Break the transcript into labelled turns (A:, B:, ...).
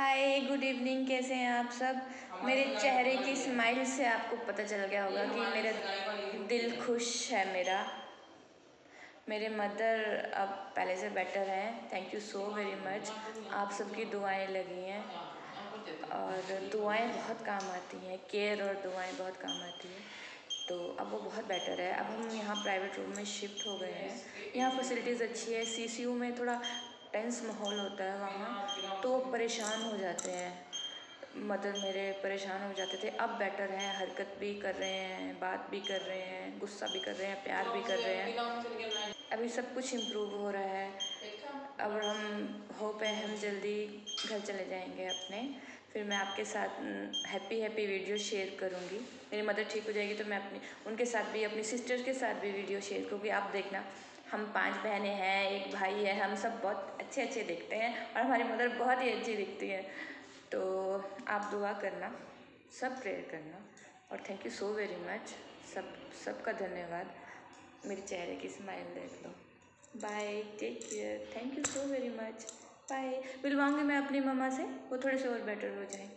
A: Hi good evening कैसे हैं आप सब? मेरे चेहरे की स्माइल से आपको पता चल गया होगा कि मेरा दिल खुश है मेरा। मेरे मदर अब पहले से बेटर हैं। Thank you so very much आप सबकी दुआएँ लगी हैं। और दुआएँ बहुत काम आती हैं। केयर और दुआएँ बहुत काम आती हैं। तो अब वो बहुत बेटर है। अब हम यहाँ प्राइवेट रूम में शिफ्ट हो गए हैं। यहाँ फैसिलिटीज़ अच्छी है। सीसीयू में थोड़ा टेंस माहौल होता है वहाँ तो परेशान हो जाते हैं। मदर मेरे परेशान हो जाते थे। अब बेटर हैं, हरकत भी कर रहे हैं, बात भी कर रहे हैं, गुस्सा भी कर रहे हैं, प्यार भी कर रहे हैं। अभी सब कुछ इम्प्रूव हो रहा है। अब हम होप है, हम जल्दी घर चले जाएँगे अपने। फिर मैं आपके साथ हैप्पी हैप्पी वीडियो शेयर करूँगी। मेरी मदर ठीक हो जाएगी तो मैं अपनी, उनके साथ भी, अपनी सिस्टर के साथ भी वीडियो शेयर करूँगी। आप देखना। हम पाँच बहनें हैं, एक भाई है, हम सब बहुत अच्छे अच्छे दिखते हैं और हमारी मदर बहुत ही अच्छी दिखती है। तो आप दुआ करना, सब प्रेयर करना और thank you so very much सब, सबका धन्यवाद। मेरे चेहरे की स्माइल देख लो। Bye take care thank you so very much bye मिलवाऊँगी मैं अपनी मम्मा से, वो थोड़े से और बेटर हो जाए।